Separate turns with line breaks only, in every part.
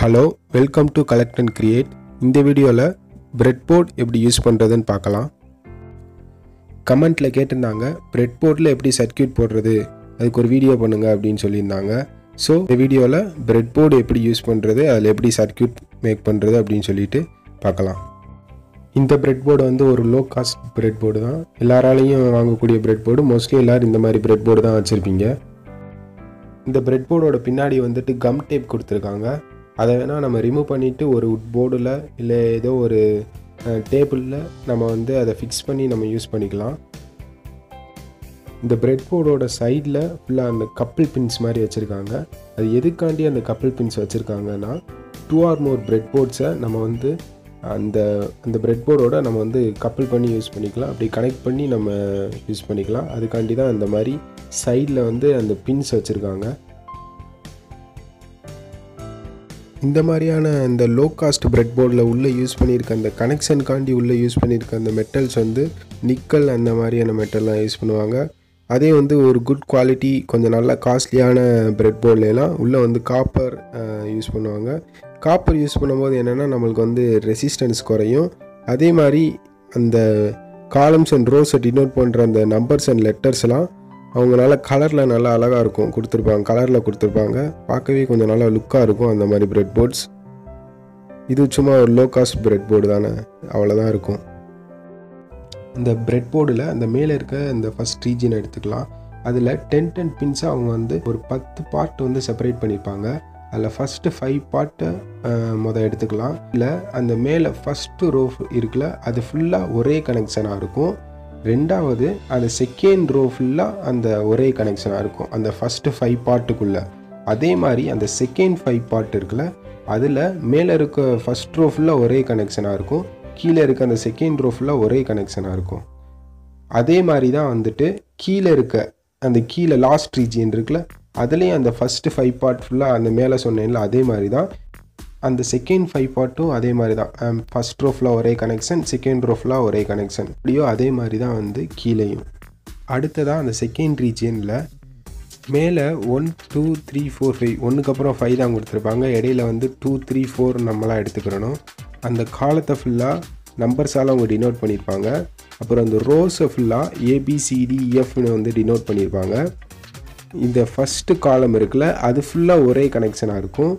Hello welcome to collect and create இந்த வீடியோவில் bread board எப்படி யூஸ் பண்ணுறதுன்னு பார்க்கலாம். கமெண்ட்டில் கேட்டிருந்தாங்க பிரெட் போர்ட்டில் எப்படி சர்க்யூட் போடுறது அதுக்கு ஒரு வீடியோ பண்ணுங்க அப்படின்னு சொல்லியிருந்தாங்க. ஸோ இந்த வீடியோவில் பிரெட் போர்டு எப்படி யூஸ் பண்ணுறது அதில் எப்படி சர்க்யூட் மேக் பண்ணுறது அப்படின்னு சொல்லிட்டு பார்க்கலாம். இந்த பிரெட் போர்டு வந்து ஒரு லோ காஸ்ட் பிரெட் போர்டு தான். எல்லாராலையும் வாங்கக்கூடிய பிரெட் போர்டு மோஸ்ட்லி எல்லோரும் இந்த மாதிரி பிரெட் போர்டு தான் வச்சுருப்பீங்க. இந்த பிரெட் போர்டோட பின்னாடி வந்துட்டு கம் டேப் கொடுத்துருக்காங்க. அதை வேணால் நம்ம ரிமூவ் பண்ணிவிட்டு ஒரு உட் போர்டில் இல்லை ஏதோ ஒரு டேபிளில் நம்ம வந்து அதை ஃபிக்ஸ் பண்ணி நம்ம யூஸ் பண்ணிக்கலாம். இந்த பிரெட் போர்டோட சைடில் ஃபுல்லாக அந்த கப்பிள் பின்ஸ் மாதிரி வச்சுருக்காங்க. அது எதுக்காண்டி அந்த கப்பிள் பின்ஸ் வச்சுருக்காங்கன்னா டூ ஆர் மோர் பிரெட் போர்ட்ஸை நம்ம வந்து அந்த அந்த பிரெட் போர்டோட நம்ம வந்து கப்பிள் பண்ணி யூஸ் பண்ணிக்கலாம். அப்படி கனெக்ட் பண்ணி நம்ம யூஸ் பண்ணிக்கலாம். அதுக்காண்டி தான் அந்த மாதிரி சைடில் வந்து அந்த பின்ஸ் வச்சுருக்காங்க. இந்த மாதிரியான இந்த லோ காஸ்ட் பிரெட் போர்டில் உள்ளே யூஸ் பண்ணியிருக்க அந்த கனெக்ஷனுக்காண்டி உள்ளே யூஸ் பண்ணியிருக்க அந்த மெட்டல்ஸ் வந்து நிக்கல் அந்த மாதிரியான மெட்டல்லாம் யூஸ் பண்ணுவாங்க. அதே வந்து ஒரு குட் குவாலிட்டி கொஞ்சம் நல்ல காஸ்ட்லியான பிரெட் போர்ட்லாம் உள்ளே வந்து காப்பர் யூஸ் பண்ணுவாங்க. காப்பர் யூஸ் பண்ணும்போது என்னென்னா நம்மளுக்கு வந்து ரெசிஸ்டன்ஸ் குறையும். அதே மாதிரி அந்த காலம்ஸ் அண்ட் ரோஸை டினோட் பண்ணுற அந்த நம்பர்ஸ் அண்ட் லெட்டர்ஸ்லாம் அவங்களால கலரில் நல்லா அழகாக இருக்கும். கொடுத்துருப்பாங்க கலரில் கொடுத்துருப்பாங்க. பார்க்கவே கொஞ்சம் நல்லா லுக்காக இருக்கும் அந்த மாதிரி பிரெட் போர்ட்ஸ் இது சும்மா ஒரு லோ காஸ்ட் பிரெட் போர்டு தானே அவ்வளோதான் இருக்கும். இந்த பிரெட் போர்டில் அந்த மேலே இருக்க இந்த ஃபஸ்ட் ரீஜன் எடுத்துக்கலாம். அதில் டென் டென் பின்ஸாக அவங்க வந்து ஒரு பத்து பார்ட் வந்து செப்பரேட் பண்ணியிருப்பாங்க அதில் ஃபஸ்ட்டு ஃபைவ் பார்ட்டை மொதல் எடுத்துக்கலாம். இல்லை அந்த மேலே ஃபஸ்ட்டு ரோ இருக்குல்ல அது ஃபுல்லாக ஒரே கனெக்ஷனாக இருக்கும். ரெண்டாவது அந்த செகண்ட் ரோ ஃபுல்லாக அந்த ஒரே கனெக்ஷனாக இருக்கும். அந்த ஃபஸ்ட்டு ஃபைவ் பார்ட்டுக்குள்ளே அதே மாதிரி அந்த செகண்ட் ஃபைவ் பார்ட் இருக்குல்ல அதில் மேலே இருக்க ஃபஸ்ட் ரோ ஃபுல்லாக ஒரே கனெக்ஷனாக இருக்கும். கீழே இருக்க அந்த செகண்ட் ரோ ஃபுல்லாக ஒரே கனெக்ஷனாக இருக்கும். அதே மாதிரி தான் வந்துட்டு கீழே இருக்க அந்த கீழே லாஸ்ட் ரீஜியன் இருக்குல்ல அதுலேயும் அந்த ஃபஸ்ட்டு ஃபைவ் பார்ட் ஃபுல்லாக அந்த மேலே சொன்னேன்ல அதே மாதிரி தான் அந்த செகண்ட் ஃபைவ் பார்ட்டும் அதே மாதிரி தான். Um, ஃபஸ்ட் ரோஃபில் ஒரே கனெக்ஷன் செகண்ட் ரோஃபில் ஒரே கனெக்ஷன் இப்படியோ அதே மாதிரி தான் வந்து கீழேயும். அடுத்ததாக அந்த செகண்ட் ரீஜியனில் மேலே one two three four five ஒன்றுக்கு அப்புறம் ஃபைவ் தான் கொடுத்துருப்பாங்க. இடையில வந்து டூ த்ரீ ஃபோர் நம்மளாம் எடுத்துக்கிறணும் அந்த காலத்தை ஃபுல்லாக நம்பர்ஸால் அவங்க டினோட் பண்ணியிருப்பாங்க. அப்புறம் அந்த ரோஸை ஃபுல்லாக ஏபிசிடிஎஃப்னு வந்து டினோட் பண்ணியிருப்பாங்க. இந்த ஃபஸ்ட்டு காலம் இருக்குல்ல அது ஃபுல்லாக ஒரே கனெக்ஷனாக இருக்கும்.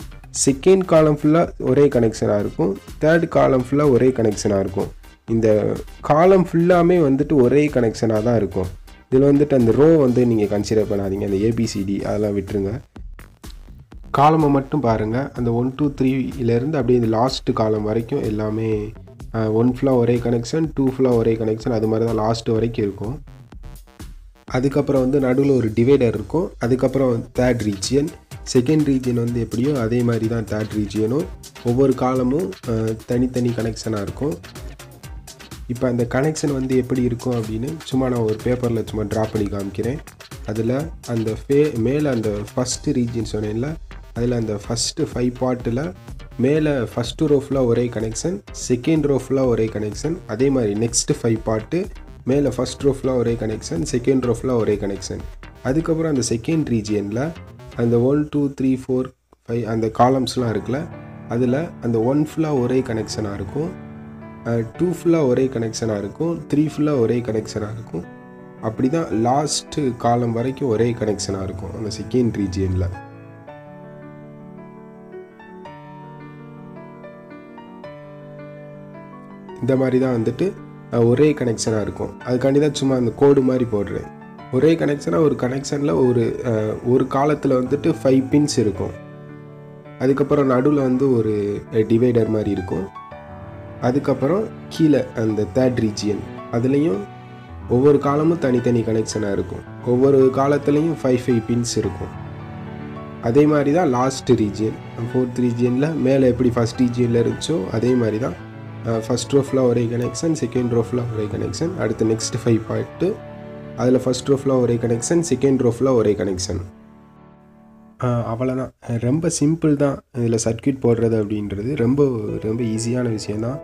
செகண்ட் காலம் ஃபுல்லாக ஒரே கனெக்ஷனாக இருக்கும். தேர்ட் காலம் ஃபுல்லாக ஒரே கனெக்ஷனாக இருக்கும். இந்த காலம் ஃபுல்லாமே வந்துட்டு ஒரே கனெக்ஷனாக தான் இருக்கும். இதில் வந்துட்டு அந்த ரோ வந்து நீங்கள் கன்சிடர் பண்ணாதீங்க. அந்த ஏபிசிடி அதெல்லாம் விட்டுருங்க. காலமை மட்டும் பாருங்கள் அந்த ஒன் டூ த்ரீலேருந்து அப்படியே இந்த லாஸ்ட்டு காலம் வரைக்கும் எல்லாமே ஒன் ஃபுல்லாக ஒரே கனெக்ஷன் டூ ஃபுல்லாக ஒரே கனெக்ஷன் அது மாதிரி தான் லாஸ்ட்டு வரைக்கும் இருக்கும். அதுக்கப்புறம் வந்து நடுவில் ஒரு டிவைடர் இருக்கும். அதுக்கப்புறம் தேர்ட் ரீஜியன் செகண்ட் ரீஜியன் வந்து எப்படியோ அதே மாதிரி தான் தேர்ட் ரீஜியனும் ஒவ்வொரு காலமும் தனித்தனி கனெக்ஷனாக இருக்கும். இப்போ அந்த கனெக்ஷன் வந்து எப்படி இருக்கும் அப்படின்னு சும்மா நான் ஒரு பேப்பரில் சும்மா ட்ரா பண்ணி காமிக்கிறேன். அதில் அந்த ஃபே மேலே அந்த ஃபஸ்ட்டு ரீஜியன் சொன்னேன்ல அதில் அந்த ஃபஸ்ட்டு ஃபைவ் பார்ட்டில் மேலே ஃபஸ்ட்டு ரோ ஃபுல்லாக ஒரே கனெக்ஷன் செகண்ட் ரோ ஃபுல்லாக ஒரே கனெக்ஷன் அதே மாதிரி நெக்ஸ்ட்டு ஃபைவ் பார்ட்டு மேலே ஃபஸ்ட் ரோ ஃபுல்லாக ஒரே கனெக்ஷன் செகண்ட் ரோ ஃபுல்லாக ஒரே கனெக்ஷன் அதுக்கப்புறம் அந்த செகண்ட் ரீஜியனில் அந்த one two three four five அந்த காலம்ஸ்லாம் இருக்குல்ல அதில் அந்த ஒன் ஃபுல்லாக ஒரே கனெக்ஷனாக இருக்கும். டூ ஃபுல்லாக ஒரே கனெக்ஷனாக இருக்கும். த்ரீ ஃபுல்லாக ஒரே கனெக்ஷனாக இருக்கும். அப்படி தான் லாஸ்ட்டு காலம் வரைக்கும் ஒரே கனெக்ஷனாக இருக்கும் அந்த செகண்ட் ரீஜியனில் இந்த மாதிரி தான் வந்துட்டு ஒரே கனெக்ஷனாக இருக்கும். அதுக்காண்டி தான் சும்மா அந்த கோடு மாதிரி போடுறேன். ஒரே கனெக்ஷனாக ஒரு கனெக்ஷனில் ஒரு ஒரு காலத்தில் வந்துட்டு ஃபைவ் பின்ஸ் இருக்கும். அதுக்கப்புறம் நடுவில் வந்து ஒரு டிவைடர் மாதிரி இருக்கும். அதுக்கப்புறம் கீழே அந்த தேர்ட் ரீஜியன் அதுலேயும் ஒவ்வொரு காலமும் தனித்தனி கனெக்ஷனாக இருக்கும். ஒவ்வொரு காலத்துலேயும் ஃபைவ் ஃபைவ் பின்ஸ் இருக்கும். அதே மாதிரி தான் லாஸ்ட் ரீஜியன் ஃபோர்த் ரீஜியனில் மேலே எப்படி ஃபஸ்ட் ரீஜியனில் இருந்துச்சோ அதே மாதிரி தான் ஃபஸ்ட் ரோஃபில் ஒரே கனெக்ஷன் செகண்ட் ரோஃபில் ஒரே கனெக்ஷன் அடுத்து நெக்ஸ்ட் ஃபைவ் பாயிண்ட்டு அதில் ஃபஸ்ட் ரோ ஒரே கனெக்ஷன் செகண்ட் ரோ ஒரே கனெக்ஷன் அவ்வளோதான் ரொம்ப சிம்பிள் தான் இதில் சர்க்கியூட் போடுறது அப்படின்றது. ரொம்ப ரொம்ப ஈஸியான விஷயந்தான்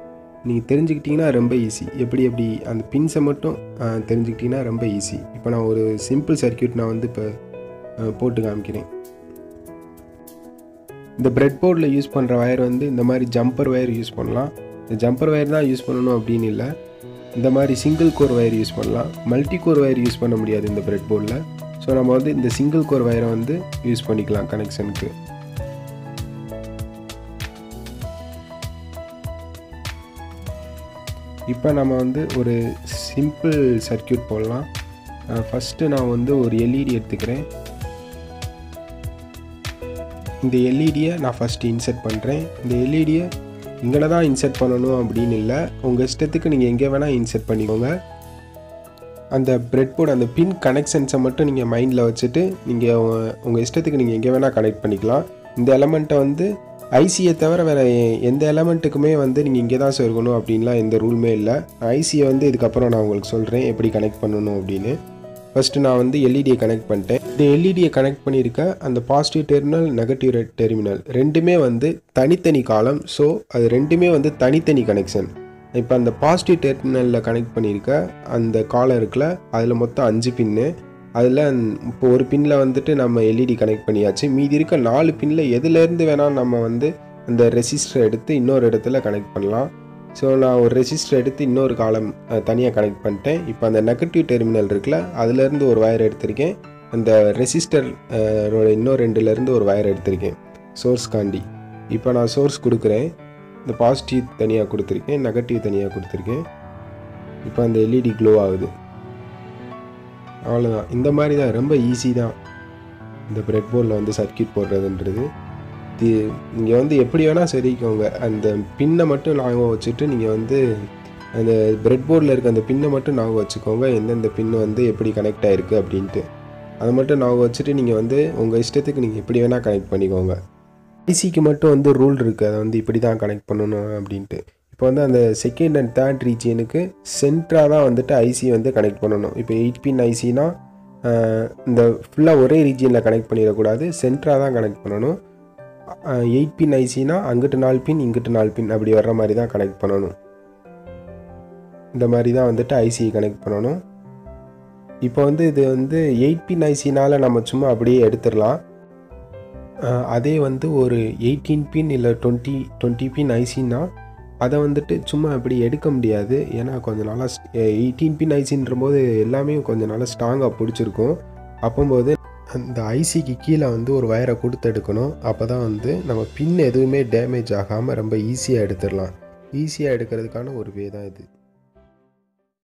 நீங்கள் தெரிஞ்சுக்கிட்டிங்கன்னா ரொம்ப ஈஸி எப்படி எப்படி அந்த பின்ஸை மட்டும் தெரிஞ்சுக்கிட்டிங்கன்னா ரொம்ப ஈஸி இப்போ நான் ஒரு சிம்பிள் சர்க்கியூட் நான் வந்து இப்போ போட்டு காமிக்கிறேன். இந்த பிரெட் போர்டில் யூஸ் பண்ணுற ஒயர் வந்து இந்த மாதிரி ஜம்பர் ஒயர் யூஸ் பண்ணலாம். இந்த ஜம்பர் ஒயர் தான் யூஸ் பண்ணணும் அப்படின்னு இல்லை. இந்த மாதிரி சிங்கிள் கோர் ஒயர் யூஸ் பண்ணலாம். மல்டி கோர் ஒயர் யூஸ் பண்ண முடியாது இந்த பிரெட் போர்டில் ஸோ நம்ம வந்து இந்த சிங்கிள் கோர் வயரை வந்து யூஸ் பண்ணிக்கலாம் கனெக்ஷனுக்கு இப்போ நம்ம வந்து ஒரு சிம்பிள் சர்க்கியூட் போடலாம். ஃபஸ்ட்டு நான் வந்து ஒரு எல்இடி எடுத்துக்கிறேன். இந்த எல்இடியை நான் ஃபஸ்ட்டு இன்செர்ட் பண்ணுறேன் இந்த எல்இடியை இங்கே தான் இன்செர்ட் பண்ணணும் அப்படின்னு இல்லை. உங்கள் இஷ்டத்துக்கு நீங்கள் எங்கே வேணால் இன்செர்ட் பண்ணிக்கோங்க. அந்த பிரெட் போர்டு அந்த பின் கனெக்ஷன்ஸை மட்டும் நீங்கள் மைண்டில் வச்சுட்டு நீங்கள் உங்கள் இஷ்டத்துக்கு நீங்கள் எங்கே வேணால் கனெக்ட் பண்ணிக்கலாம். இந்த எலமெண்ட்டை வந்து ஐசியை தவிர வேறு எந்த எலமெண்ட்டுக்குமே வந்து நீங்கள் இங்கே தான் சேர்க்கணும் அப்படின்லாம் எந்த ரூலுமே இல்லை. ஐசியை வந்து இதுக்கப்புறம் நான் உங்களுக்கு சொல்கிறேன் எப்படி கனெக்ட் பண்ணணும் அப்படின்னு. ஃபஸ்ட்டு நான் வந்து எல்இடியை கனெக்ட் பண்ணிட்டேன். இந்த எல்இடியை கனெக்ட் பண்ணியிருக்க அந்த பாசிட்டிவ் டெர்மினல் நெகட்டிவ் டெர்மினல் ரெண்டுமே வந்து தனித்தனி காலம் ஸோ அது ரெண்டுமே வந்து தனித்தனி கனெக்ஷன் இப்போ அந்த பாசிட்டிவ் டெர்மினலில் கனெக்ட் பண்ணியிருக்க அந்த காலம் இருக்குல்ல அதில் மொத்தம் அஞ்சு பின்னு அதில் இப்போ ஒரு பின்னில் வந்துட்டு நம்ம எல்இடி கனெக்ட் பண்ணியாச்சு. மீதி இருக்க நாலு பின்னில் எதுலேருந்து வேணால் நம்ம வந்து அந்த ரெசிஸ்டர் எடுத்து இன்னொரு இடத்துல கனெக்ட் பண்ணலாம். ஸோ நான் ஒரு ரெசிஸ்டர் எடுத்து இன்னொரு காலம் தனியாக கனெக்ட் பண்ணிட்டேன். இப்போ அந்த நெகட்டிவ் டெர்மினல் இருக்குல்ல அதுலேருந்து ஒரு வயர் எடுத்திருக்கேன். அந்த ரெசிஸ்டர் இன்னொரு ரெண்டுலேருந்து ஒரு வயர் எடுத்திருக்கேன் சோர்ஸ் காண்டி. இப்போ நான் சோர்ஸ் கொடுக்குறேன். இந்த பாசிட்டிவ் தனியாக கொடுத்துருக்கேன் நெகட்டிவ் தனியாக கொடுத்துருக்கேன். இப்போ அந்த எல்இடி க்ளோ ஆகுது. அவ்வளோதான் இந்த மாதிரி தான் ரொம்ப ஈஸி தான். இந்த பிரெட் போர்டில் வந்து சர்க்கியூட் போடுறதுன்றது. தி நீங்கள் வந்து எப்படி வேணால் சரிக்கோங்க அந்த பின்னை மட்டும் ஞாபகம் வச்சுட்டு நீங்கள் வந்து அந்த பிரெட் போர்டில் இருக்க அந்த பின்னை மட்டும் ஞாபகம் வச்சுக்கோங்க. எந்தெந்த பின்னு வந்து எப்படி கனெக்ட் ஆகிருக்கு அப்படின்ட்டு. அதை மட்டும் ஞாபகம் வச்சுட்டு நீங்கள் வந்து உங்கள் இஷ்டத்துக்கு நீங்கள் எப்படி வேணால் கனெக்ட் பண்ணிக்கோங்க. ஐசிக்கு மட்டும் வந்து ரூல் இருக்குது அதை வந்து இப்படி தான் கனெக்ட் பண்ணணும் அப்படின்ட்டு. இப்போ வந்து அந்த செகண்ட் அண்ட் தேர்ட் ரீஜியனுக்கு சென்ட்ராக தான் வந்துட்டு ஐசி வந்து கனெக்ட் பண்ணணும். இப்போ எயிட் பின் ஐசினா இந்த ஃபுல்லாக ஒரே ரீஜியனில் கனெக்ட் பண்ணிடக்கூடாது. சென்ட்ராக தான் கனெக்ட் பண்ணணும். எயிட் பின் ஐசினா அங்கிட்டு நாலு பின் இங்கிட்டு நாலு பின் அப்படி வர்ற மாதிரி தான் கனெக்ட் பண்ணணும். இந்த மாதிரி தான் வந்துட்டு ஐசியை கனெக்ட் பண்ணணும். இப்போ வந்து இது வந்து எயிட் பின் ஐசினால் நம்ம சும்மா அப்படியே எடுத்துடலாம். அதே வந்து ஒரு எயிட்டீன் பின் இல்லை டுவெண்ட்டி டுவெண்ட்டி பின் ஐசின்னா அதை வந்துட்டு சும்மா அப்படி எடுக்க முடியாது. ஏன்னா கொஞ்சம் நாளாக எயிட்டீன் பின் ஐசின்ற போது எல்லாமே கொஞ்சம் நாளாக ஸ்ட்ராங்காக பிடிச்சிருக்கும். அப்போம்போது அந்த ஐசிக்கு கீழே வந்து ஒரு வயரை கொடுத்து எடுக்கணும். அப்போ தான் வந்து நம்ம பின் எதுவுமே டேமேஜ் ஆகாமல் ரொம்ப ஈஸியாக எடுத்துடலாம். ஈஸியாக எடுக்கிறதுக்கான ஒரு வே தான் இது.